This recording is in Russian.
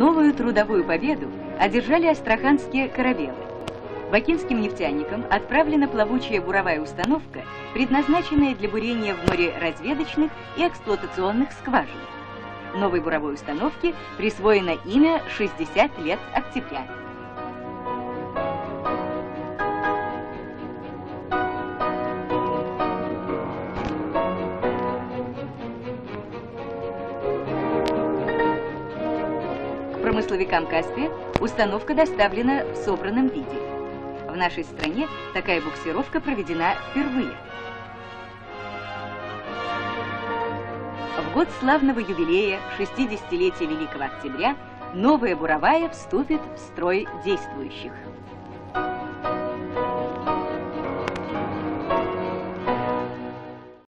Новую трудовую победу одержали астраханские корабелы. Бакинским нефтяникам отправлена плавучая буровая установка, предназначенная для бурения в море разведочных и эксплуатационных скважин. Новой буровой установке присвоено имя «60 лет октября». Промысловикам Каспия установка доставлена в собранном виде. В нашей стране такая буксировка проведена впервые. В год славного юбилея 60-летия Великого Октября новая буровая вступит в строй действующих.